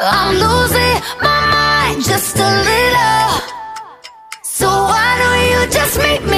I'm losing my mind just a little. So why don't you just meet me